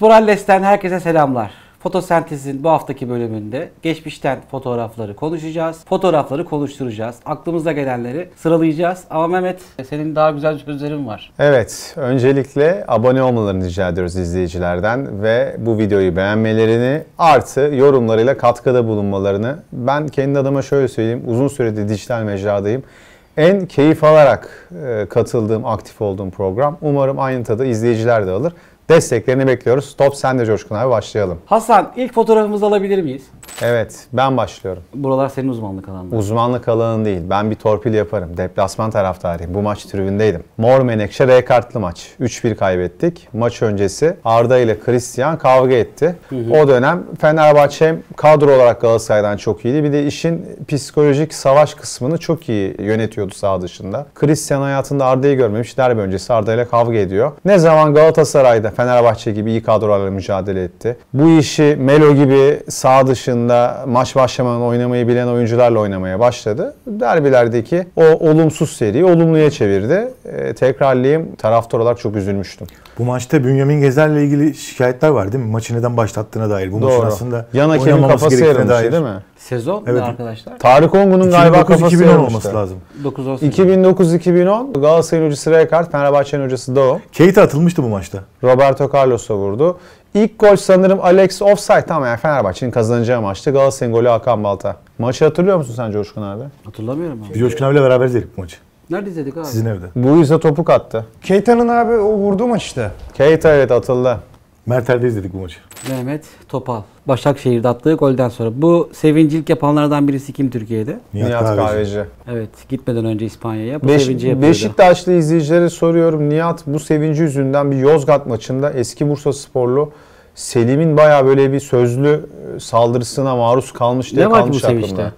Sporalles'ten herkese selamlar. Fotosentezin bu haftaki bölümünde geçmişten fotoğrafları konuşacağız. Fotoğrafları konuşturacağız. Aklımıza gelenleri sıralayacağız. Ama Mehmet senin daha güzel sözlerin var. Evet, öncelikle abone olmalarını rica ediyoruz izleyicilerden ve bu videoyu beğenmelerini artı yorumlarıyla katkıda bulunmalarını. Ben kendi adıma şöyle söyleyeyim, uzun süredir dijital mecradayım. En keyif alarak e, katıldığım, aktif olduğum program. Umarım aynı tadı izleyiciler de alır. Desteklerini bekliyoruz. Top sende Coşkun abi başlayalım. Hasan ilk fotoğrafımızı alabilir miyiz? Evet, ben başlıyorum. Buralar senin uzmanlık alanın. Uzmanlık alanı değil. Ben bir torpil yaparım. Deplasman taraftarıyım. Bu maç tribündeydim. Mor Menekşe R kartlı maç. 3-1 kaybettik. Maç öncesi Arda ile Christian kavga etti. O dönem Fenerbahçe hem kadro olarak Galatasaray'dan çok iyiydi. Bir de işin psikolojik savaş kısmını çok iyi yönetiyordu sağ dışında. Christian hayatında Arda'yı görmemiş. Derbi öncesi Arda ile kavga ediyor. Ne zaman Galatasaray'da Fenerbahçe gibi iyi kadrolarla mücadele etti. Bu işi Melo gibi sağ dışında maç başlamadan oynamayı bilen oyuncularla oynamaya başladı. Derbilerdeki o olumsuz seriyi olumluya çevirdi. Ee, tekrarlayayım taraftar olarak çok üzülmüştüm. Bu maçta Bünyamin Gezer'le ilgili şikayetler var değil mi? Maçı neden başlattığına dair. Bu maçın Doğru. aslında Yan hakemin kafası gerektiğine yarılmıştı dair. değil mi? Sezon Evet. arkadaşlar? Tarık Ongun'un galiba 2009-2010 kafası yarılmıştı. olması lazım. 9-10 2009-2010 Galatasaray'ın hocası Rijkaard, Fenerbahçe'nin hocası Doğu. Keita atılmıştı bu maçta. Roberto Carlos'a vurdu. İlk gol sanırım Alex offside ama yani Fenerbahçe'nin kazanacağı maçtı. Galatasaray'ın golü Hakan Balta. Maçı hatırlıyor musun sen Coşkun abi? Hatırlamıyorum abi. Biz Coşkun abiyle beraber izledik bu maçı. Nerede izledik abi? Sizin evde. Bu yüze topuk attı. Keita'nın abi o vurduğu maç işte. Keita evet atıldı. Mertel'de izledik bu maçı. Mehmet Topal. Başakşehir'de attığı golden sonra. Bu sevincilik yapanlardan birisi kim Türkiye'de? Nihat, Nihat, Kahveci. Kahveci. Evet gitmeden önce İspanya'ya bu Beş- sevinci yapıyordu. Beşiktaşlı izleyicilere soruyorum. Nihat bu sevinci yüzünden bir Yozgat maçında eski Bursa sporlu Selim'in baya böyle bir sözlü e, saldırısına maruz kalmış diye Ne var ki bu kalmış sevinçte?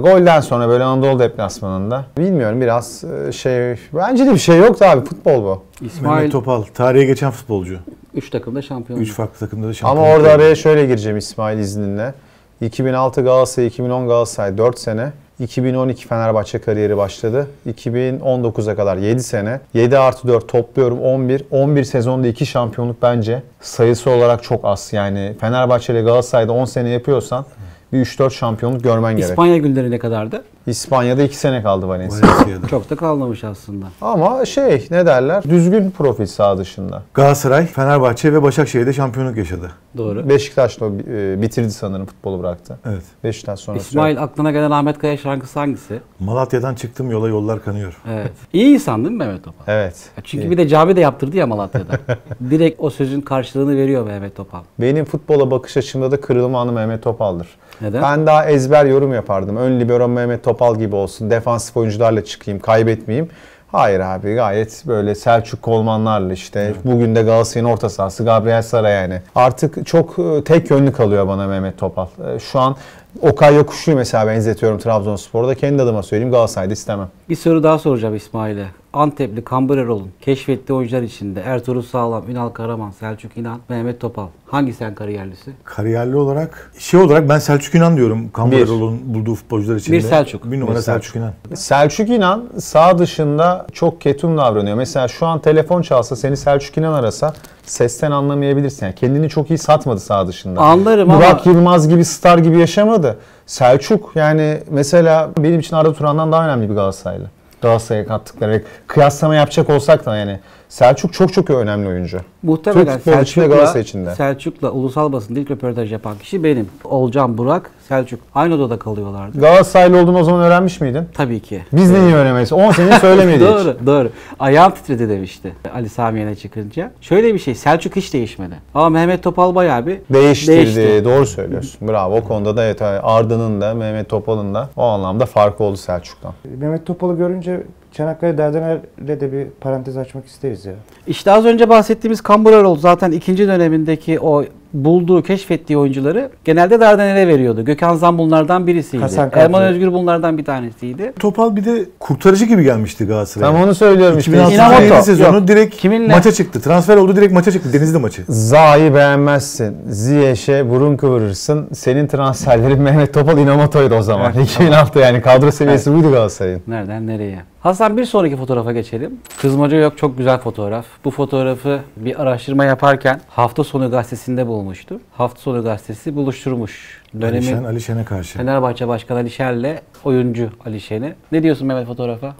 Golden sonra böyle Anadolu deplasmanında. Bilmiyorum biraz e, şey bence de bir şey yoktu abi futbol bu. İsmail Mehmet Topal. Tarihe geçen futbolcu. 3 takımda şampiyon. 3 farklı takımda da Ama şampiyon. orada araya şöyle gireceğim İsmail izninle. 2006 Galatasaray, 2010 Galatasaray 4 sene. 2012 Fenerbahçe kariyeri başladı. 2019'a kadar 7 sene. 7 artı 4 topluyorum 11. 11 sezonda 2 şampiyonluk bence sayısı olarak çok az. Yani Fenerbahçe ile Galatasaray'da 10 sene yapıyorsan bir 3-4 şampiyonluk görmen gerek. İspanya günleri ne kadardı? İspanya'da 2 sene kaldı Valencia. Valencia'da. Çok da kalmamış aslında. Ama şey ne derler düzgün profil sağ dışında. Galatasaray, Fenerbahçe ve Başakşehir'de şampiyonluk yaşadı. Doğru. Beşiktaş'ta e, bitirdi sanırım futbolu bıraktı. Evet. Beşiktaş sonrası. İsmail aklına gelen Ahmet Kaya şarkısı hangisi? Malatya'dan çıktım yola yollar kanıyor. Evet. İyi insan değil mi Mehmet Topal? Evet. Çünkü bir de cami de yaptırdı ya Malatya'da. Direkt o sözün karşılığını veriyor Mehmet Topal. Benim futbola bakış açımda da kırılma anı Mehmet Topal'dır. Neden? Ben daha ezber yorum yapardım. Ön libero Mehmet Topal gibi olsun. Defansif oyuncularla çıkayım, kaybetmeyeyim. Hayır abi gayet böyle Selçuk Kolmanlarla işte bugün de Galatasaray'ın orta sahası Gabriel Sara yani. Artık çok e, tek yönlü kalıyor bana Mehmet Topal. E, Şu an Okay Yokuşlu'yu mesela benzetiyorum Trabzonspor'da. Kendi adıma söyleyeyim Galatasaray'da istemem. Bir soru daha soracağım İsmail'e. Antepli Kambur Erol'un keşfettiği oyuncular içinde Ertuğrul Sağlam, Ünal Karaman, Selçuk İnan, Mehmet Topal. Hangisi en kariyerlisi? Kariyerli olarak, şey olarak ben Selçuk İnan diyorum. Kamberol'un bulduğu futbolcular içinde. Bir Selçuk. Bir numara Bir Selçuk, Selçuk. İnan. Selçuk İnan sağ dışında çok ketum davranıyor. Mesela şu an telefon çalsa seni Selçuk İnan arasa sesten anlamayabilirsin. Yani kendini çok iyi satmadı sağ dışında. Anlarım Burak ama Yılmaz gibi star gibi yaşamadı. Selçuk yani mesela benim için Arda Turan'dan daha önemli bir Galatasaraylı. Galatasaray'a kattıkları. Kıyaslama yapacak olsak da yani Selçuk çok çok önemli oyuncu. muhtemelen Türk futbolu içinde. Selçuk'la, Selçuk'la ulusal basında ilk röportaj yapan kişi benim. Olcan Burak, Selçuk. Aynı odada kalıyorlardı. Galatasaraylı olduğunu o zaman öğrenmiş miydin? Tabii ki. Biz de niye öğrenemeyiz? 10 sene söylemedik. doğru, doğru. Ayağım titredi demişti Ali Sami Yen'e çıkınca. Şöyle bir şey, Selçuk hiç değişmedi. Ama Mehmet Topal bayağı bir Değiştirdi. Değişti. Doğru söylüyorsun. Bravo. O konuda da evet Arda'nın da Mehmet Topal'ın da o anlamda farkı oldu Selçuk'tan. Mehmet Topal'ı görünce Çanakkale Dardanel'le de bir parantez açmak isteriz ya. İşte az önce bahsettiğimiz Kambur Erol zaten ikinci dönemindeki o bulduğu, keşfettiği oyuncuları genelde Dardanel'e veriyordu. Gökhan Zan bunlardan birisiydi. Hasan. Erman Özgür bunlardan bir tanesiydi. Topal bir de kurtarıcı gibi gelmişti Galatasaray'a. Tam onu söylüyorum işte. 2006 İnamoto. 2007 sezonu Yok. direkt Kiminle? maça çıktı. Transfer oldu direkt maça çıktı. Denizli maçı. Zaha'yı beğenmezsin. Ziyech'e burun kıvırırsın. Senin transferlerin Mehmet Topal Inamoto'ydu o zaman. 2006 yani kadro seviyesi buydu Galatasaray'ın. Nereden nereye? Hasan bir sonraki fotoğrafa geçelim. Kızmaca yok çok güzel fotoğraf. Bu fotoğrafı bir araştırma yaparken Hafta Sonu gazetesinde bulmuştu. Hafta Sonu gazetesi buluşturmuş. Dönemin Alişen, Alişen'e karşı. Fenerbahçe Başkanı Ali Şen'le oyuncu Ali Şen'i. Ne diyorsun Mehmet fotoğrafa?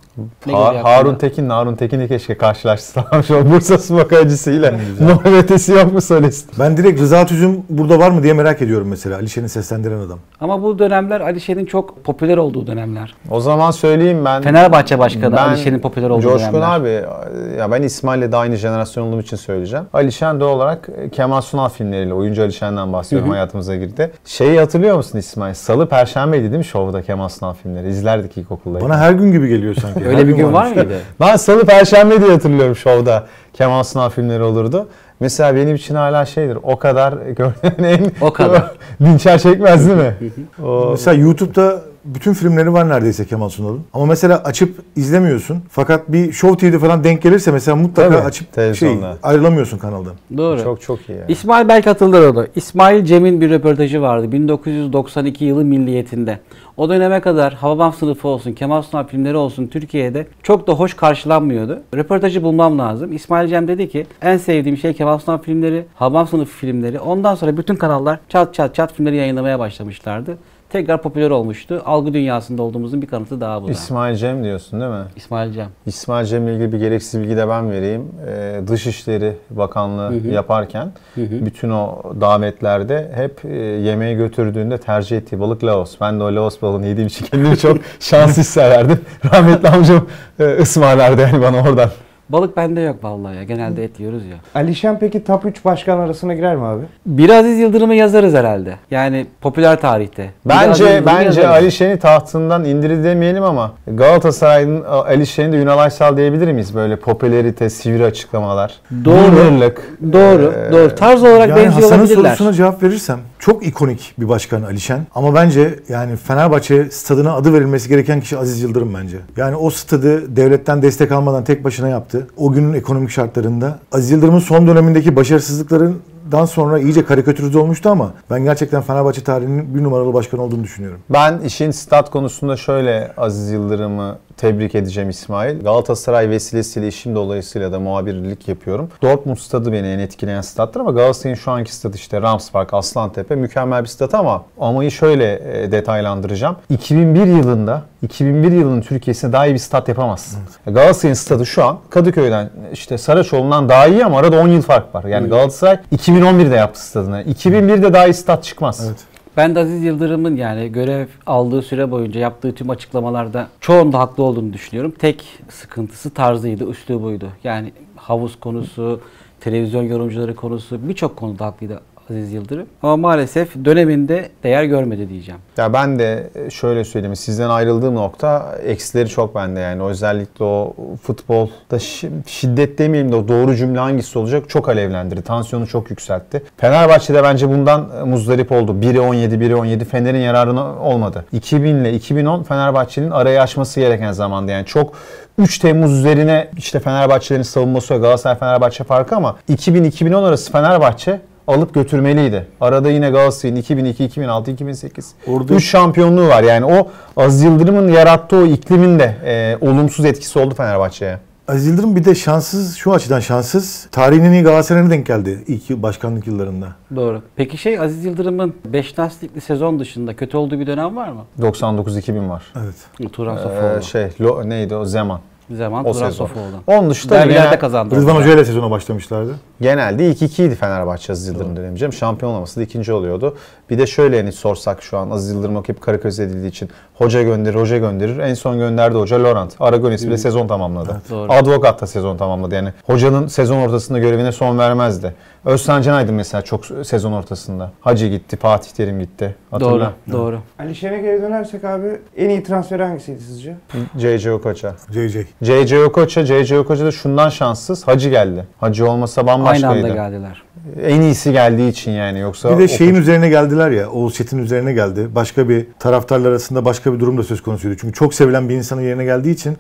Ne Ha- geliyor Harun? Tekin, Harun Tekin'i keşke karşılaştırsam. Şu Bursa güzel. Mor ötesi yok mu solist? Ben direkt Rıza Tüzün burada var mı diye merak ediyorum mesela. Alişen'i seslendiren adam. Ama bu dönemler Ali Şen'in çok popüler olduğu dönemler. O zaman söyleyeyim ben. Fenerbahçe Başkanı Ali Şen'in popüler olduğu Coşkun dönemler. abi ya ben İsmail'le de aynı jenerasyon olduğum için söyleyeceğim. Alişen doğal olarak Kemal Sunal filmleriyle oyuncu Alişen'den bahsediyorum hayatımıza girdi. Şeyi hatırlıyor musun İsmail? Salı Perşembeydi değil mi şovda Kemal Sunal filmleri? İzlerdik ilkokulda. Bana her gün gibi geliyor sanki. Her Öyle bir gün var varmış. mıydı? Ben Salı Perşembe diye hatırlıyorum şovda Kemal Sunal filmleri olurdu. Mesela benim için hala şeydir. O kadar gördüğün en... O kadar. Dinçer çekmez değil mi? o, Mesela YouTube'da bütün filmleri var neredeyse Kemal Sunal'ın. Ama mesela açıp izlemiyorsun. Fakat bir Show TV'de falan denk gelirse mesela mutlaka Tabii, açıp şey televizyonda. ayrılamıyorsun kanaldan. Doğru. çok çok iyi. yani. İsmail belki hatırlar onu. İsmail Cem'in bir röportajı vardı 1992 yılı Milliyet'inde. O döneme kadar Hababam sınıfı olsun, Kemal Sunal filmleri olsun Türkiye'de çok da hoş karşılanmıyordu. Röportajı bulmam lazım. İsmail Cem dedi ki en sevdiğim şey Kemal Sunal filmleri, Hababam sınıfı filmleri. Ondan sonra bütün kanallar çat çat çat filmleri yayınlamaya başlamışlardı. Tekrar popüler olmuştu. Algı dünyasında olduğumuzun bir kanıtı daha bu. İsmail Cem diyorsun değil mi? İsmail Cem. İsmail Cem'le ilgili bir gereksiz bilgi de ben vereyim. Ee, Dışişleri Bakanlığı yaparken bütün o davetlerde hep e, yemeğe götürdüğünde tercih ettiği balık Laos. Ben de o Laos balığını yediğim için kendimi çok şanslı hissederdim. Rahmetli amcam e, ısmarlardı yani bana oradan. Balık bende yok vallahi ya. Genelde et yiyoruz ya. Alişen peki top 3 başkan arasına girer mi abi? Bir Aziz Yıldırım'ı yazarız herhalde. Yani popüler tarihte. Bir Aziz Bence Yıldırım'ı bence yazarız. Ali Şen'i tahtından indirir demeyelim ama Galatasaray'ın Ali Şen'i de Ünal Aysal diyebilir miyiz? Böyle popülerite, sivri açıklamalar, Doğru. billurlık. Doğru, Ee, doğru. Tarz olarak Yani benziyor Hasan'ın olabilirler. sorusuna cevap verirsem çok ikonik bir başkan Alişen. Ama bence yani Fenerbahçe stadına adı verilmesi gereken kişi Aziz Yıldırım bence. Yani o stadı devletten destek almadan tek başına yaptı. O günün ekonomik şartlarında. Aziz Yıldırım'ın son dönemindeki başarısızlıkların dan sonra iyice karikatürize olmuştu ama ben gerçekten Fenerbahçe tarihinin bir numaralı başkan olduğunu düşünüyorum. Ben işin stat konusunda şöyle Aziz Yıldırım'ı tebrik edeceğim İsmail. Galatasaray vesilesiyle işim dolayısıyla da muhabirlik yapıyorum. Dortmund stadı beni en etkileyen stattır ama Galatasaray'ın şu anki stadı işte Ramspark, Aslantepe mükemmel bir stat ama amayı şöyle e, detaylandıracağım. 2001 yılında 2001 yılının Türkiye'sine daha iyi bir stat yapamazsın. Galatasaray'ın stadı şu an Kadıköy'den işte Saraçoğlu'ndan daha iyi ama arada 10 yıl fark var. Yani Galatasaray 2011'de yaptı stadını. 2001'de daha iyi stat çıkmaz. Evet. Ben de Aziz Yıldırım'ın yani görev aldığı süre boyunca yaptığı tüm açıklamalarda çoğunda haklı olduğunu düşünüyorum. Tek sıkıntısı tarzıydı, üslubuydu. Yani havuz konusu, televizyon yorumcuları konusu birçok konuda haklıydı Aziz Yıldırım. Ama maalesef döneminde değer görmedi diyeceğim. Ya ben de şöyle söyleyeyim. Sizden ayrıldığım nokta eksileri çok bende yani. Özellikle o futbolda şi- şiddet demeyeyim de o doğru cümle hangisi olacak çok alevlendirdi. Tansiyonu çok yükseltti. Fenerbahçe'de bence bundan muzdarip oldu. 1'i 17, 1'i 17 Fener'in yararına olmadı. 2000 ile 2010 Fenerbahçe'nin arayı aşması gereken zamanda. Yani çok 3 Temmuz üzerine işte Fenerbahçe'lerin savunması ve Galatasaray Fenerbahçe farkı ama 2000-2010 arası Fenerbahçe alıp götürmeliydi. Arada yine Galatasaray'ın 2002, 2006, 2008 Orada- 3 şampiyonluğu var. Yani o Aziz Yıldırım'ın yarattığı o iklimin de e, olumsuz etkisi oldu Fenerbahçe'ye. Aziz Yıldırım bir de şanssız, şu açıdan şanssız. Tarihin en iyi Galatasaray'ına denk geldi ilk başkanlık yıllarında. Doğru. Peki şey Aziz Yıldırım'ın 5 lastikli sezon dışında kötü olduğu bir dönem var mı? 99-2000 var. Evet. Turan Ee, Sofuoğlu. şey lo, neydi o Zeman. Zaman o Turan. Sofuoğlu. Onun dışında Derbilerde genel- kazandı. Rıdvan. Hoca ile sezona başlamışlardı. Genelde ilk ikiydi Fenerbahçe Aziz Yıldırım dönemci. Şampiyon olması da ikinci oluyordu. Bir de şöyle hani sorsak şu an Aziz Yıldırım hep karikatürize edildiği için hoca gönderir, hoca gönderir. En son gönderdi hoca Laurent. Aragonis bile sezon tamamladı. Doğru. Advokat da sezon tamamladı. Yani hocanın sezon ortasında görevine son vermezdi. Özcan Can Aydın mesela çok sezon ortasında. Hacı gitti, Fatih Terim gitti. Doğru, Hatırla. doğru. Alişen'e geri dönersek abi en iyi transfer hangisiydi sizce? JJ Okocha. JJ. JJ Okocha, JJ Okocha da şundan şanssız. Hacı geldi. Hacı olmasa Aynı bambaşkaydı. anda geldiler. En iyisi geldiği için yani yoksa Bir de şeyin Okocha- üzerine geldiler ya, Oğuz Çetin üzerine geldi. Başka bir taraftarlar arasında başka bir durum da söz konusuydu. Çünkü çok sevilen bir insanın yerine geldiği için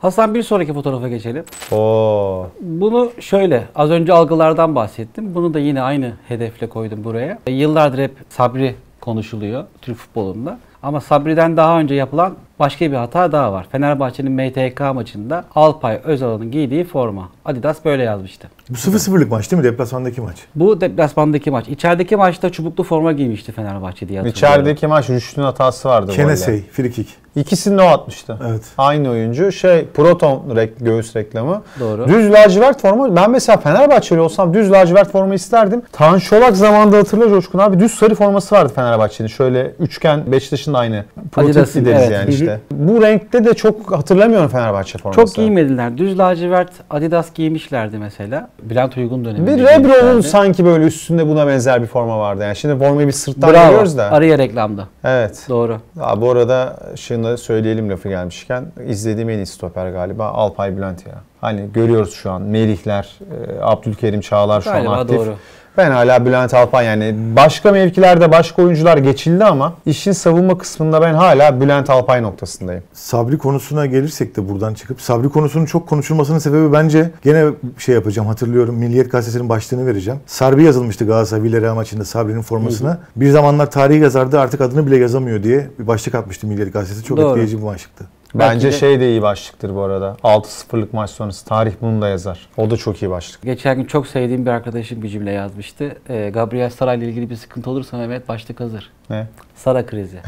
Hasan bir sonraki fotoğrafa geçelim. Oo. Bunu şöyle az önce algılardan bahsettim. Bunu da yine aynı hedefle koydum buraya. Yıllardır hep Sabri konuşuluyor Türk futbolunda. Ama Sabri'den daha önce yapılan başka bir hata daha var. Fenerbahçe'nin MTK maçında Alpay Özal'ın giydiği forma. Adidas böyle yazmıştı. Bu 0-0'lık maç değil mi? Deplasmandaki maç. Bu deplasmandaki maç. İçerideki maçta çubuklu forma giymişti Fenerbahçe diye hatırlıyorum. İçerideki maç Rüştü'nün hatası vardı. Kenesey, free kick. İkisini de o atmıştı. Evet. Aynı oyuncu. Şey Proton rek- göğüs reklamı. Doğru. Düz lacivert forma. Ben mesela Fenerbahçeli olsam düz lacivert forma isterdim. Tan Şolak zamanında hatırla Coşkun abi düz sarı forması vardı Fenerbahçe'nin. Şöyle üçgen Beşiktaş'ın aynı. Prototip deriz evet. yani hı. İşte. Bu renkte de çok hatırlamıyorum Fenerbahçe forması. Çok giymediler. Düz lacivert Adidas giymişlerdi mesela. Bülent Uygun döneminde. Bir Rebro'nun sanki böyle üstünde buna benzer bir forma vardı. Yani şimdi formayı bir sırttan Bravo. görüyoruz da. Araya reklamda. Evet. Doğru. Aa, bu arada şunu da söyleyelim lafı gelmişken izlediğim en iyi stoper galiba Alpay Bülent ya. Hani görüyoruz şu an Melihler, e, Abdülkerim Çağlar şu Galiba an aktif. doğru. Ben hala Bülent Alpay yani başka mevkilerde başka oyuncular geçildi ama işin savunma kısmında ben hala Bülent Alpay noktasındayım. Sabri konusuna gelirsek de buradan çıkıp Sabri konusunun çok konuşulmasının sebebi bence gene şey yapacağım hatırlıyorum Milliyet Gazetesi'nin başlığını vereceğim. Sarbi yazılmıştı Galatasaray Villarreal maçında Sabri'nin formasına. Bir zamanlar tarihi yazardı artık adını bile yazamıyor diye bir başlık atmıştı Milliyet Gazetesi. Çok Doğru. etkileyici bir başlıktı. Belki Bence de- şey de iyi başlıktır bu arada. 6-0'lık maç sonrası tarih bunu da yazar. O da çok iyi başlık. Geçen gün çok sevdiğim bir arkadaşım bir cümle yazmıştı. Ee, Gabriel Saray ile ilgili bir sıkıntı olursa Mehmet başlık hazır. Ne? Sara krizi.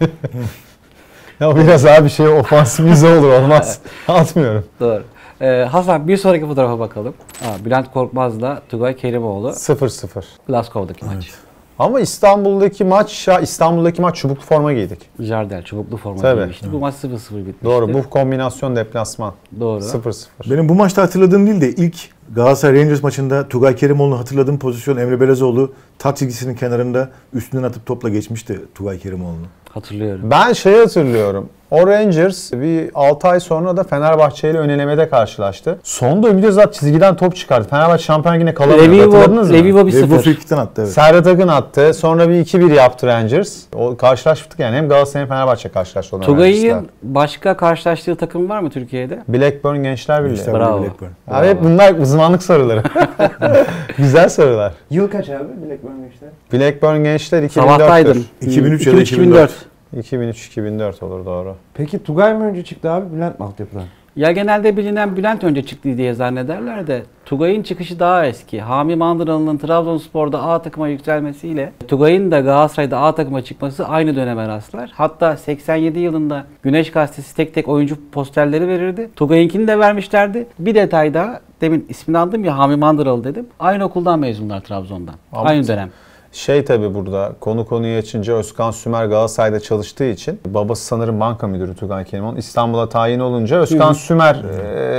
Ya biraz daha bir şey ofansimize olur olmaz. Atmıyorum. Doğru. Ee, Hasan bir sonraki fotoğrafa bakalım. Aa, Bülent Korkmaz'la Tugay Kerimoğlu 0-0. Glasgow'daki maç. Ama İstanbul'daki maç ya İstanbul'daki maç çubuklu forma giydik. Jardel çubuklu forma Tabii. giymişti. Bu maç 0-0 bitmişti. Doğru. Bu kombinasyon deplasman. Doğru. 0-0. Benim bu maçta hatırladığım değil de ilk Galatasaray Rangers maçında Tugay Kerimoğlu'nu hatırladığım pozisyon Emre Belezoğlu tat çizgisinin kenarında üstünden atıp topla geçmişti Tugay Kerimoğlu'nu. Hatırlıyorum. Ben şeyi hatırlıyorum. O Rangers bir 6 ay sonra da Fenerbahçe ile önelemede karşılaştı. Sonda Ümit Özat çizgiden top çıkardı. Fenerbahçe şampiyon yine kalamıyor. Levivo, Hatırladınız mı? Levivo bir Ve bu 0. frikikten attı evet. Serhat Akın attı. Sonra bir 2-1 yaptı Rangers. O karşılaştık yani. Hem Galatasaray hem Fenerbahçe karşılaştı. Tugay'ın başka karşılaştığı takım var mı Türkiye'de? Blackburn Gençler Birliği. Gençler Bravo. Blackburn. Abi hep bunlar uzmanlık soruları. Güzel sorular. Yıl kaç abi Blackburn işte? Blackburn Gençler 2004'tür. Sabahtaydım. 2003 ya da 2004. 2003-2004 olur doğru. Peki Tugay mı önce çıktı abi Bülent mi altyapıdan? Ya genelde bilinen Bülent önce çıktı diye zannederler de Tugay'ın çıkışı daha eski. Hami Mandıralı'nın Trabzonspor'da A takıma yükselmesiyle Tugay'ın da Galatasaray'da A takıma çıkması aynı döneme rastlar. Hatta 87 yılında Güneş Gazetesi tek tek oyuncu posterleri verirdi. Tugay'ınkini de vermişlerdi. Bir detay daha demin ismini aldım ya Hami Mandıralı dedim. Aynı okuldan mezunlar Trabzon'dan. Ama- Aynı dönem. Şey tabi burada konu konuyu açınca Özkan Sümer Galatasaray'da çalıştığı için babası sanırım banka müdürü Tugay Kerimon İstanbul'a tayin olunca Özkan Sümer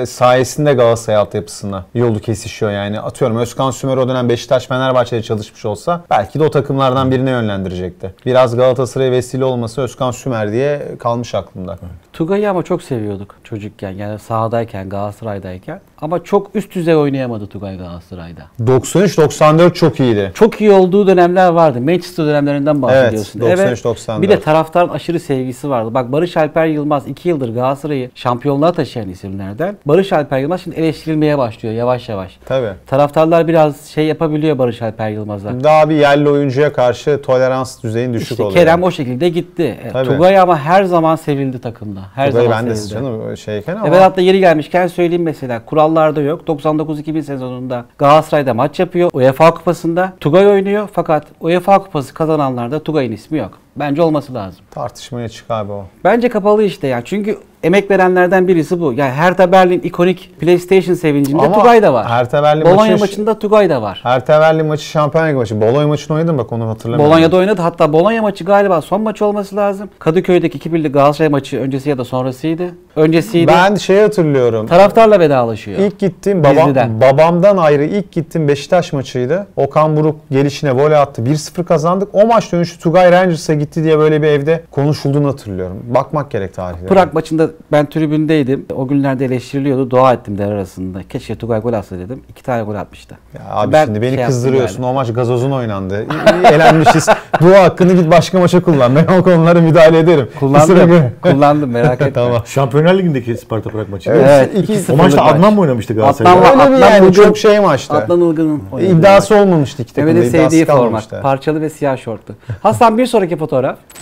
e, sayesinde Galatasaray altyapısına yolu kesişiyor yani. Atıyorum Özkan Sümer o dönem Beşiktaş Fenerbahçe'de çalışmış olsa belki de o takımlardan birine yönlendirecekti. Biraz Galatasaray'a vesile olması Özkan Sümer diye kalmış aklımda. Tugay'ı ama çok seviyorduk çocukken yani sahadayken Galatasaray'dayken. Ama çok üst düzey oynayamadı Tugay Galatasaray'da. 93-94 çok iyiydi. Çok iyi olduğu dönemler vardı. Manchester dönemlerinden bahsediyorsun. Evet, 93-94. Bir de taraftarın aşırı sevgisi vardı. Bak Barış Alper Yılmaz 2 yıldır Galatasaray'ı şampiyonluğa taşıyan isimlerden. Barış Alper Yılmaz şimdi eleştirilmeye başlıyor yavaş yavaş. Tabii. Taraftarlar biraz şey yapabiliyor Barış Alper Yılmaz'a. Daha bir yerli oyuncuya karşı tolerans düzeyin düşük İşte oluyor. Kerem o şekilde gitti. E, Tabii. Tugay ama her zaman sevildi takımda. Her Tugay'ı zaman ben de canım şeyken ama. Evet hatta yeri gelmişken söyleyeyim mesela. Kurallarda yok. 99-2000 sezonunda Galatasaray'da maç yapıyor. UEFA Kupası'nda Tugay oynuyor. Fakat UEFA Kupası kazananlarda Tugay'ın ismi yok. Bence olması lazım. Tartışmaya çık abi o. Bence kapalı işte yani. Çünkü emek verenlerden birisi bu. Yani Hertha Berlin ikonik PlayStation sevincinde Ama Tugay da var. Hertha Berlin Bologna maçı- maçında Tugay da var. Hertha Berlin maçı Şampiyonlar maçı. Bologna maçını oynadın bak onu hatırlamıyorum. Bolonya'da oynadı. Hatta Bologna maçı galiba son maçı olması lazım. Kadıköy'deki 2-1'lik Galatasaray maçı öncesi ya da sonrasıydı. Öncesiydi. Ben şey hatırlıyorum. Taraftarla vedalaşıyor. İlk gittiğim babam, babamdan ayrı ilk gittiğim Beşiktaş maçıydı. Okan Buruk gelişine voley attı. 1-0 kazandık. O maç dönüşü Tugay Rangers'a gitti diye böyle bir evde konuşulduğunu hatırlıyorum. Bakmak gerek tarihlere. Prag maçında ben tribündeydim. O günlerde eleştiriliyordu. Dua ettim der arasında. Keşke Tugay gol atsa dedim. İki tane gol atmıştı. Ya abi Ben şimdi beni şey kızdırıyorsun. yani. O maç gazozun oynandı. Elenmişiz. Dua hakkını git başka maça kullan. Ben o konulara müdahale ederim. Kullandım. kullandım merak etme. tamam. Şampiyonlar Ligi'ndeki Sparta Prag maçı. Evet. İki- 2-0'lık O maçta maç. Adnan mı oynamıştı Galatasaray'da? Adnan. Öyle Adnan yani çok şey maçtı. Adnan Ilgın'ın İddiası olmamıştı iki takımda. Mehmet'in sevdiği format. Parçalı ve siyah şortlu. Hasan bir sonraki fotoğraf.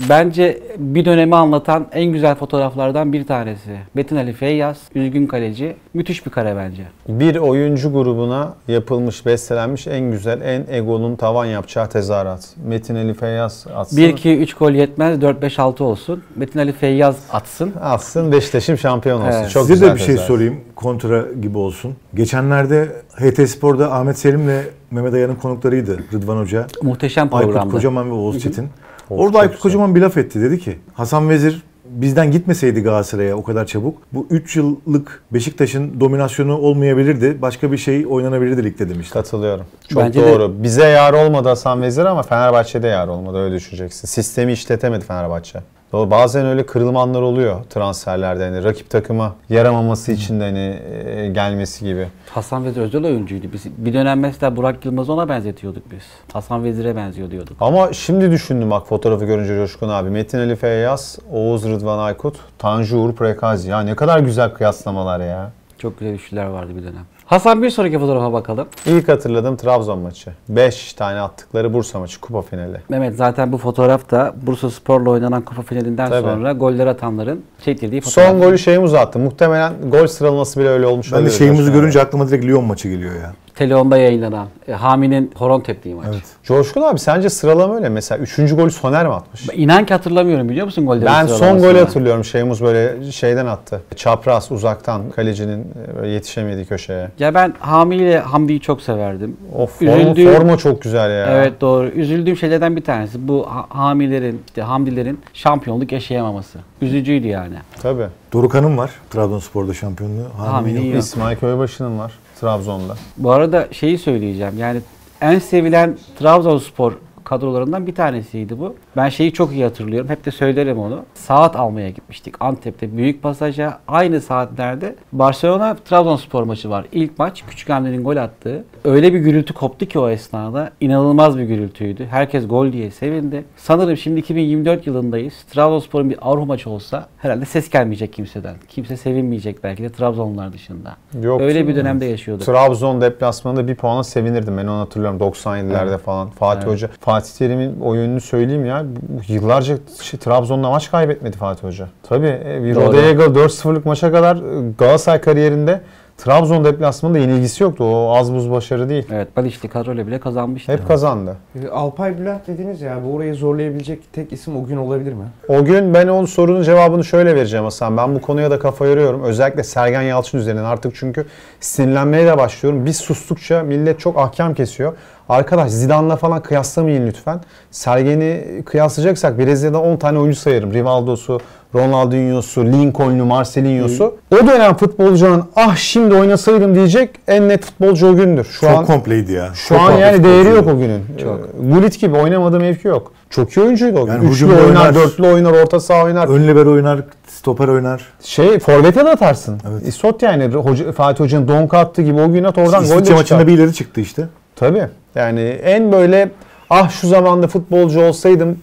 Bence bir dönemi anlatan en güzel fotoğraflardan bir tanesi. Metin Ali Feyyaz, üzgün kaleci. Müthiş bir kare bence. Bir oyuncu grubuna yapılmış, bestelenmiş en güzel, en egonun tavan yapacağı tezahürat. Metin Ali Feyyaz atsın. 1-2-3 gol yetmez, 4-5-6 olsun. Metin Ali Feyyaz atsın. Atsın Beşiktaş'ım şampiyon olsun. Evet. Çok Size güzel de bir şey tezahürat. sorayım. Kontra gibi olsun. Geçenlerde HT Spor'da Ahmet Selim'le Mehmet Ayan'ın konuklarıydı. Rıdvan Hoca, Muhteşem Aykut programdı. Kocaman ve Oğuz Çetin. Of, Orada Aykut. Kocaman bir laf etti. Dedi ki Hasan Vezir bizden gitmeseydi Galatasaray'a o kadar çabuk bu 3 yıllık Beşiktaş'ın dominasyonu olmayabilirdi. Başka bir şey oynanabilirdi ligde demişti. Katılıyorum. Çok Bence de- doğru. Bize yar olmadı Hasan Vezir ama Fenerbahçe'de yar olmadı. Öyle düşüneceksin. Sistemi işletemedi Fenerbahçe. Doğru. Bazen öyle kırılma anlar oluyor transferlerde. Hani rakip takıma yaramaması için de hani e, gelmesi gibi. Hasan Vezir özel oyuncuydu. Biz bir dönem mesela Burak Yılmaz'ı ona benzetiyorduk biz. Hasan Vezir'e benziyor diyorduk. Ama şimdi düşündüm bak fotoğrafı görünce Coşkun abi. Metin Ali Feyyaz, Oğuz Rıdvan Aykut, Tanju Uğur Prekazi. Ya ne kadar güzel kıyaslamalar ya. Çok güzel üçlüler vardı bir dönem. Hasan bir sonraki fotoğrafa bakalım. İlk hatırladığım Trabzon maçı. 5 tane attıkları Bursa maçı, kupa finali. Mehmet zaten bu fotoğraf da Bursa Spor'la oynanan kupa finalinden Tabii. sonra goller atanların çektirdiği fotoğraf. Son golü şeyim uzattı. Muhtemelen gol sıralaması bile öyle olmuş Ben de şeyimizi görünce aklıma direkt Lyon maçı geliyor ya. Teleon'da yayınlanan e, Hami'nin horon teptiği maç. Evet. Coşkun abi sence sıralama öyle. Mesela 3. golü Soner mi atmış? Ben İnan ki hatırlamıyorum biliyor musun gollerin Ben son golü hatırlıyorum. Şeyimiz böyle şeyden attı. Çapraz uzaktan kalecinin e, böyle yetişemediği köşeye. Ya ben Hami ile Hamdi'yi çok severdim. O forma, Üzüldüğüm- forma çok güzel ya. Evet doğru. Üzüldüğüm şeylerden bir tanesi bu ha- Hamilerin, işte Hamdilerin şampiyonluk yaşayamaması. Üzücüydü yani. Tabii. Dorukhan'ın var Trabzonspor'da şampiyonluğu. Hami'nin Hami'nin yok. İsmail Köybaşı'nın var Trabzon'da. Bu arada şeyi söyleyeceğim. Yani en sevilen Trabzonspor kadrolarından bir tanesiydi bu. Ben şeyi çok iyi hatırlıyorum. Hep de söylerim onu. Saat almaya gitmiştik Antep'te büyük pasaja. Aynı saatlerde Barcelona Trabzonspor maçı var. İlk maç Küçük Hamdi'nin gol attığı. Öyle bir gürültü koptu ki o esnada. İnanılmaz bir gürültüydü. Herkes gol diye sevindi. Sanırım şimdi 2024 yılındayız. Trabzonspor'un bir Avrupa maçı olsa herhalde ses gelmeyecek kimseden. Kimse sevinmeyecek belki de Trabzonlular dışında. Yok. Öyle bir dönemde yaşıyorduk. Trabzon deplasmanında bir puana sevinirdim. Ben onu hatırlıyorum 97'lerde Evet. falan. Fatih Evet. Hoca. Fatih Terim'in oyununu söyleyeyim ya. Yıllarca şey, Trabzon'da maç kaybetmedi Fatih Hoca. Tabii e, bir. Rodega 4-0'lık maça kadar e, Galatasaray kariyerinde Trabzon deplasmanında yenilgisi yoktu. O az buz başarı değil. Evet Balişli kadroyla bile kazanmıştı. Hep kazandı. Ee, Alpay Bülent dediniz ya bu orayı zorlayabilecek tek isim o gün olabilir mi? O gün ben o sorunun cevabını şöyle vereceğim Hasan. Ben bu konuya da kafa yoruyorum. Özellikle Sergen Yalçın üzerinden artık çünkü sinirlenmeye de başlıyorum. Biz sustukça millet çok ahkam kesiyor. Arkadaş Zidane'la falan kıyaslamayın lütfen. Sergen'i kıyaslayacaksak Brezilya'da 10 tane oyuncu sayarım. Rivaldo'su, Ronaldinho'su, Lincoln'u, Marcelinho'su. O dönem futbolcunun ah şimdi oynasaydım diyecek en net futbolcu o gündür. Şu Çok an kompleydi ya. şu Çok an yani değeri yok o günün. Çok. Ee, Gullit gibi oynamadığı mevki yok. Çok iyi oyuncuydu o gün. Yani Üçlü oynar, oynar. dörtlü oynar, orta saha oynar. Ön libero oynar, stoper oynar. Şey forvete de atarsın. Evet. İsot yani Hoca, Fatih Hoca'nın donka attığı gibi o gün at oradan gol de çıkar. maçında bir ileri çıktı işte. Tabii. Yani en böyle ah şu zamanda futbolcu olsaydım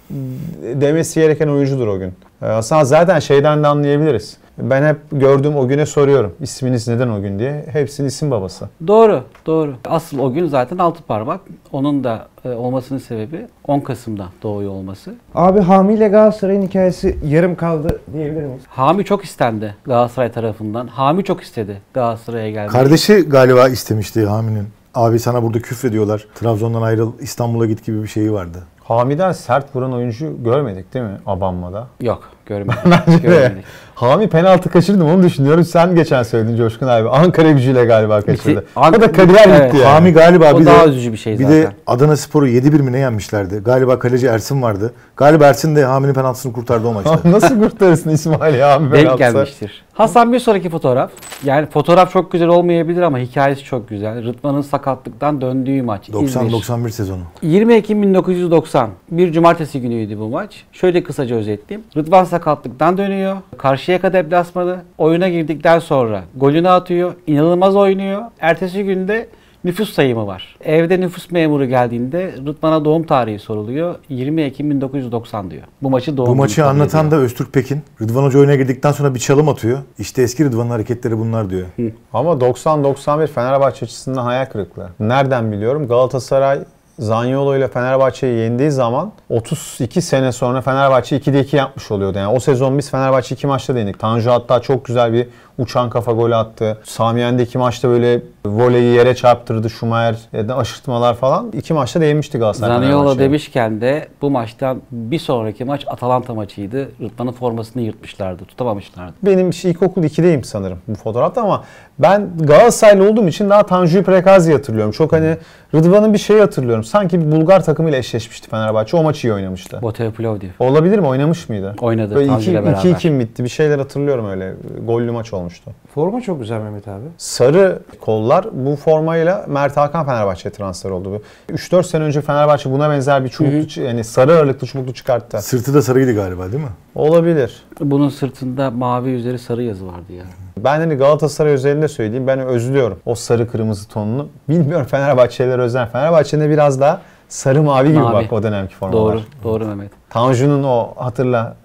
demesi gereken oyuncudur o gün. Ee, Aslında zaten şeyden de anlayabiliriz. Ben hep gördüğüm o güne soruyorum. İsminiz neden o gün diye. Hepsinin isim babası. Doğru, doğru. Asıl o gün zaten altı parmak. Onun da e, olmasının sebebi 10 Kasım'da doğuyor olması. Abi Hami ile Galatasaray'ın hikayesi yarım kaldı diyebilir miyiz? Hami çok istendi Galatasaray tarafından. Hami çok istedi Galatasaray'a gelmeyi. Kardeşi galiba istemişti Hami'nin. Abi sana burada küfrediyorlar. Trabzon'dan ayrıl, İstanbul'a git gibi bir şeyi vardı. Hami'den sert vuran oyuncu görmedik değil mi Abanma'da? Yok, görmedik. Bence görmedik. Hami penaltı kaçırdı mı onu düşünüyorum. Sen geçen söyledin Coşkun abi. Ankara gücüyle galiba kaçırdı. Ank- o da kariyer Evet. gitti yani. Hami galiba O bir daha de üzücü bir şey bir zaten. de Adana Spor'u 7-1 mi ne yenmişlerdi? Galiba kaleci Ersin vardı. Galiba Ersin de Hami'nin penaltısını kurtardı o maçta. Nasıl kurtarırsın İsmail ya Hami Denk penaltısı? gelmiştir. Hasan bir sonraki fotoğraf. Yani fotoğraf çok güzel olmayabilir ama hikayesi çok güzel. Rıdvan'ın sakatlıktan döndüğü maç. İzmir. 90-91 sezonu. 20 Ekim 1990. Bir cumartesi günüydü bu maç. Şöyle kısaca özetleyeyim. Rıdvan sakatlıktan dönüyor. Karşıyaka deplasmanı. Oyuna girdikten sonra golünü atıyor. İnanılmaz oynuyor. Ertesi günde nüfus sayımı var. Evde nüfus memuru geldiğinde Rıdvan'a doğum tarihi soruluyor. 20 Ekim 1990 diyor. Bu maçı doğum Bu maçı anlatan ediyor. da Öztürk Pekin. Rıdvan Hoca oyuna girdikten sonra bir çalım atıyor. İşte eski Rıdvan'ın hareketleri bunlar diyor. Ama 90-91 Fenerbahçe açısından hayal kırıklığı. Nereden biliyorum? Galatasaray Zaniolo ile Fenerbahçe'yi yendiği zaman 32 sene sonra Fenerbahçe 2'de 2 yapmış oluyordu. Yani o sezon biz Fenerbahçe 2 maçta değindik. Tanju hatta çok güzel bir uçan kafa golü attı. Sami Yen'de iki maçta böyle voleyi yere çarptırdı. Schumacher'den aşırtmalar falan. İki maçta da yenmişti Galatasaray Fenerbahçe'yi. demişken de bu maçtan bir sonraki maç Atalanta maçıydı. Rıdvan'ın formasını yırtmışlardı. Tutamamışlardı. Benim işte ilkokul 2'deyim sanırım bu fotoğrafta ama ben Galatasaraylı olduğum için daha Tanju Prekazi hatırlıyorum. Çok hani Rıdvan'ın bir şeyi hatırlıyorum. Sanki bir Bulgar takımıyla eşleşmişti Fenerbahçe. O maçı iyi oynamıştı. Boteo Plovdiv. Olabilir mi? Oynamış mıydı? Oynadı Böyle Tanju ile 2-2 beraber. mi bitti? Bir şeyler hatırlıyorum öyle. Gollü maç olmuştu. Forma çok güzel Mehmet abi. Sarı kollar bu formayla Mert Hakan Fenerbahçe'ye transfer oldu. 3-4 sene önce Fenerbahçe buna benzer bir çubuklu, yani sarı ağırlıklı çubuklu çıkarttı. Sırtı da sarıydı galiba değil mi? Olabilir. Bunun sırtında mavi üzeri sarı yazı vardı ya. Ben hani Galatasaray özelinde söyleyeyim. Ben özlüyorum o sarı kırmızı tonunu. Bilmiyorum Fenerbahçeliler özel. Fenerbahçe'de biraz daha sarı mavi gibi Mavi. bak o dönemki formalar. Doğru, doğru Mehmet. Tanju'nun o hatırla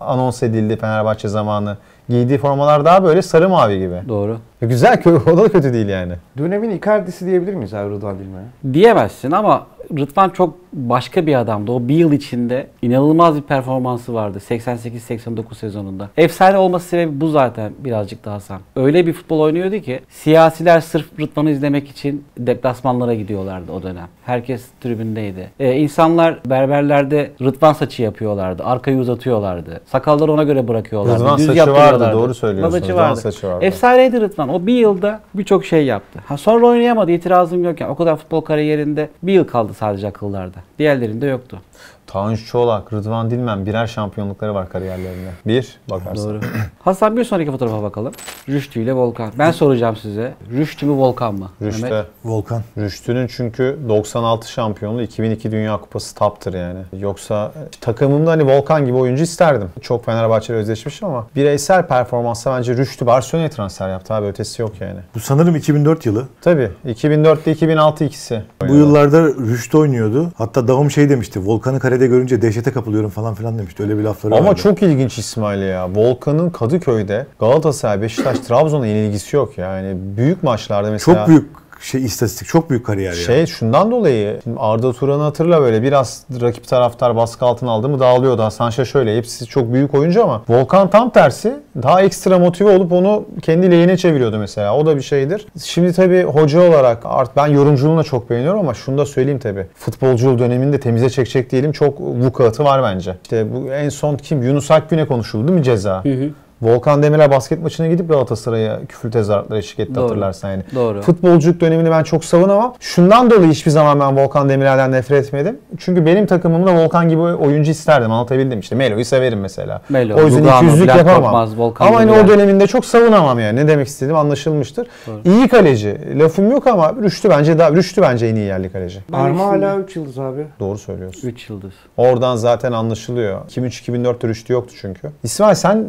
anons edildi Fenerbahçe zamanı. Giydiği formalar daha böyle sarı mavi gibi. Doğru. Güzel, o da kötü değil yani. Dönemin Icardi'si diyebilir miyiz abi Rıdvan Dilmen'e? Diyemezsin ama Rıdvan çok başka bir adamdı. O bir yıl içinde inanılmaz bir performansı vardı 88-89 sezonunda. Efsane olması sebebi bu zaten birazcık daha Hasan. Öyle bir futbol oynuyordu ki siyasiler sırf Rıdvan'ı izlemek için deplasmanlara gidiyorlardı o dönem. Herkes tribündeydi. Ee, insanlar berberlerde Rıdvan saçı yapıyorlardı. Arkayı uzatıyorlardı. Sakalları ona göre bırakıyorlardı. Rıdvan Düz saçı yaptırıyorlardı. vardı, doğru söylüyorsun. Rıdvan saçı Rıdvan vardı. saçı vardı. Efsaneydi Rıdvan. O bir yılda birçok şey yaptı. Ha sonra oynayamadı. itirazım yok. Yani o kadar futbol kariyerinde bir yıl kaldı sadece akıllarda. Diğerlerinde yoktu. Tanju Çolak, Rıdvan Dilmen birer şampiyonlukları var kariyerlerinde. Bir, bakarsın. Doğru. Hasan bir sonraki fotoğrafa bakalım. Rüştü ile Volkan. Ben soracağım size. Rüştü mü Volkan mı? Rüştü. Mehmet? Volkan. Rüştü'nün çünkü 96 şampiyonluğu 2002 Dünya Kupası taptır yani. Yoksa takımımda hani Volkan gibi oyuncu isterdim. Çok Fenerbahçe'yle özleşmiş ama bireysel performansa bence Rüştü Barcelona'ya transfer yaptı abi ötesi yok yani. Bu sanırım 2004 yılı. Tabii 2004'te 2006 ikisi. Bu yıllarda Rüştü oynuyordu. Hatta Davum şey demişti. Volkan'ı kalede görünce dehşete kapılıyorum falan filan demişti. Öyle bir lafları Ama vardı. çok ilginç İsmail ya. Volkan'ın Kadıköy'de Galatasaray, Beşiktaş, Trabzon'a yenilgisi yok yani. Büyük maçlarda mesela. çok büyük şey istatistik, çok büyük kariyer ya. Şey şundan dolayı Arda Turan'ı hatırla böyle biraz rakip taraftar baskı altına aldı mı dağılıyordu. Hasan Şaş şöyle hepsi çok büyük oyuncu ama Volkan tam tersi daha ekstra motive olup onu kendi lehine çeviriyordu mesela. O da bir şeydir. Şimdi tabii hoca olarak art ben yorumculuğunu da çok beğeniyorum ama şunu da söyleyeyim tabii. Futbolcu döneminde temize çekecek diyelim çok vukuatı var bence. İşte bu en son kim? Yunus Akgün'e konuşuldu değil mi ceza? Hı hı. Volkan Demirel basket maçına gidip Galatasaray'a küfür tezahüratları eşlik etti Doğru. hatırlarsan yani. Doğru. Futbolculuk dönemini ben çok savunamam. Şundan dolayı hiçbir zaman ben Volkan Demirel'den nefret etmedim. Çünkü benim takımımda Volkan gibi oyuncu isterdim. Anlatabildim işte. Melo'yu severim mesela. Melo, o yüzden Lugano, 200'lük Bülent yapamam. Korkmaz, Volkan ama hani o döneminde çok savunamam yani. Ne demek istediğim anlaşılmıştır. İyi kaleci. Lafım yok ama Rüştü bence daha Rüştü bence en iyi yerli kaleci. Arma hala 3 yıldız abi. Doğru söylüyorsun. 3 yıldız. Oradan zaten anlaşılıyor. 2003-2004'te Rüştü yoktu çünkü. İsmail sen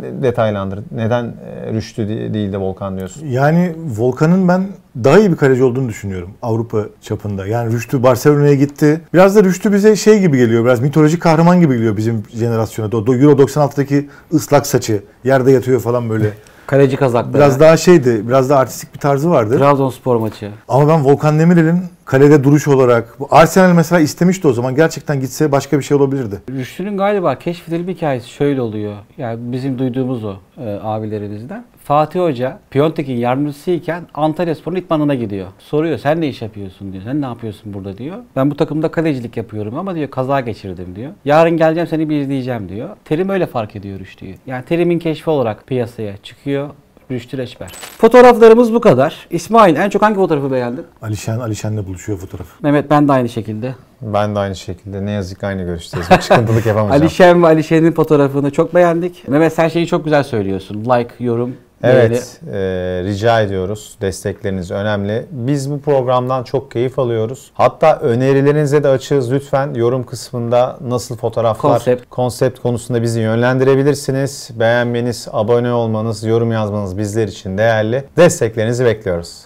detaylandır. Neden e, Rüştü de- değil de Volkan diyorsun? Yani Volkan'ın ben daha iyi bir kaleci olduğunu düşünüyorum Avrupa çapında. Yani Rüştü Barcelona'ya gitti. Biraz da Rüştü bize şey gibi geliyor. Biraz mitolojik kahraman gibi geliyor bizim jenerasyona. Euro 96'daki ıslak saçı. Yerde yatıyor falan böyle. Kaleci kazakları. Biraz daha şeydi. Biraz daha artistik bir tarzı vardı. Trabzonspor maçı. Ama ben Volkan Demirel'in kalede duruş olarak bu Arsenal mesela istemişti o zaman. Gerçekten gitse başka bir şey olabilirdi. Rüştü'nün galiba keşfedilme hikayesi şöyle oluyor. Yani bizim duyduğumuz o e, abilerimizden. Fatih Hoca Piontek'in yardımcısıyken Antalya Spor'un itmanına gidiyor. Soruyor sen ne iş yapıyorsun diyor. Sen ne yapıyorsun burada diyor. Ben bu takımda kalecilik yapıyorum ama diyor kaza geçirdim diyor. Yarın geleceğim seni bir izleyeceğim diyor. Terim öyle fark ediyor Rüştü'yü. Yani Terim'in keşfi olarak piyasaya çıkıyor. Rüştü Reçber. Fotoğraflarımız bu kadar. İsmail en çok hangi fotoğrafı beğendin? Alişen Alişen'le buluşuyor fotoğraf. Mehmet ben de aynı şekilde. Ben de aynı şekilde. Ne yazık ki aynı görüşteyiz. Bir çıkıntılık yapamayacağım. Alişen ve Alişen'in fotoğrafını çok beğendik. Mehmet sen şeyi çok güzel söylüyorsun. Like, yorum Evet, e, rica ediyoruz. Destekleriniz önemli. Biz bu programdan çok keyif alıyoruz. Hatta önerilerinize de açığız. Lütfen yorum kısmında nasıl fotoğraflar, Konsept. konsept konusunda bizi yönlendirebilirsiniz. Beğenmeniz, abone olmanız, yorum yazmanız bizler için değerli. Desteklerinizi bekliyoruz.